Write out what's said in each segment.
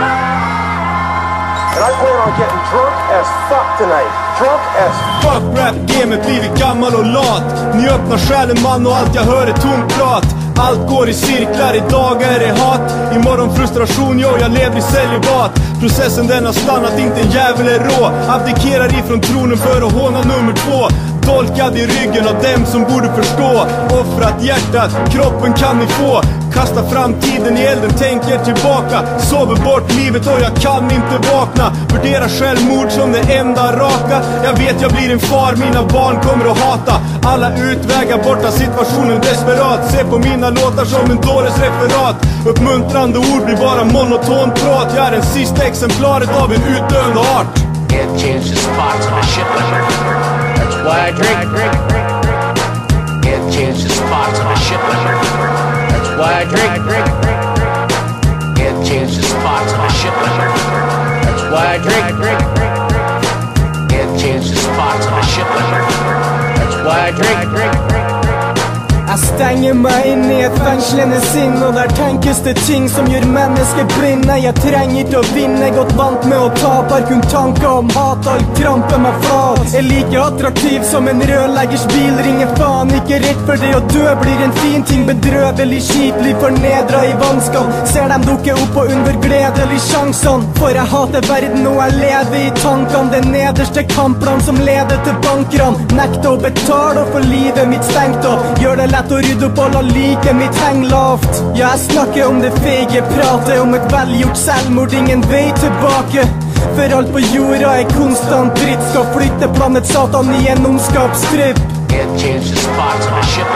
And I'm plan on getting drunk as fuck tonight. Drunk as Fuck. Rap-gamet, blivit gammal och lat. Ni öppnar själen man och allt jag hör är tomt prat. Allt går i cirklar, idag är det hat. Imorgon frustration, jo jag lever i celibat. Processen den har stannat, inte en jävel är rå. Abdikerar ifrån tronen för att håna nummer två. Dolkad i ryggen av dem som borde förstå. Offrat hjärtat, kroppen kan ni få. Kasta framtiden i elden, tänker tillbaka. Sover bort livet och jag kan inte vakna. Värderar självmord som det enda raka. Jag vet jag blir en far, mina barn kommer att hata. Alla utvägar borta, situationen desperat. Se på mina låtar som en dåres referat. Uppmuntrande ord blir bara monotont prat. Jag är det sista exemplaret av en utdöende art. Can't change spots on a ship. That's why I drink. I drink. Can't change the spots on a ship. That's why I drink. Can't change the spots on a ship. That's why I drink. Jag stänger mig inne i ett fängslande sinne och där tänkes det ting som gör människor brinna Jag tränger till att vinna, gått vant med att tapa Kun tanke om hat, all krampen med flat Är lika attraktiv som en rörläggersbil Ringer fan ikke rätt för det och dö blir en fin ting. Bedrövelig skit, blir förnedrad i vanskap Ser dem dukke upp och undergledelig sjansen For jag hatar världen och jag lever i tanken Den nederste kampplan som leder till bankran Nekta å betale og for livet mitt stengt opp. Gjør det lett å rydde opp og la liket mitt henge lavt. Ja, jeg snakker om det feige pratet Om et velgjort selvmord, ingen vei tilbake. For alt på jorda er konstant dritt. Skal flytte planet Satan i en ondskapstripp Can't change the spots on a ship.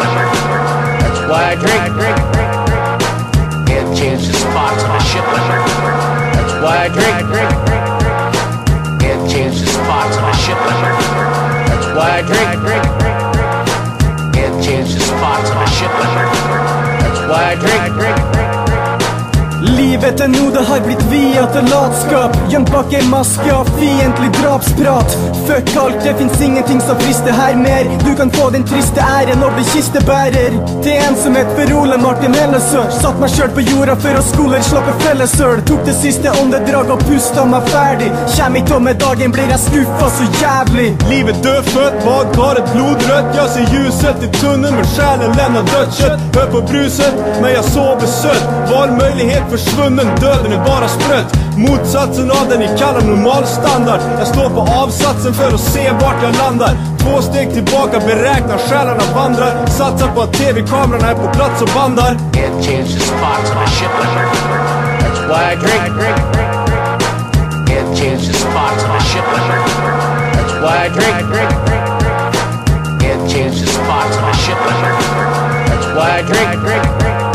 That's why I drink. Can't change the spots on a ship. That's why I drink. Can't change the spots on a ship. That's why I drink. Livet er nå det har blitt viet til latskap Gjemt bak ei maske av fiendtlig drapsprat. Fuck alt, det finns ingenting som frister her mer. Du kan få den triste æren å bli kistebærer Til ensomhet for Ole Martin Hellesør Satt meg sjøl på jorda for å skoler slappe fellesøl Tok det siste åndedrag og pusta meg ferdig Kjem ikke om med dagen, blir jeg skuffa så jævlig Livet dödfött, badkaret blodrött Jag ser ljuset i tunneln men själen lämnar dött kött. Hör på bruset, men jag sover sött. Valmöjlighet försvunnen, döden är bara sprött Motsatsen av den ni kallar normalstandard Jag står på avsatsen för att se vart jag landar Två steg tillbaka, beräknar själarna vandrar Satsar på att tv-kamerorna är på plats och bandar Can't change the spots on a ship. That's why I drink. Drink. That's why I drink.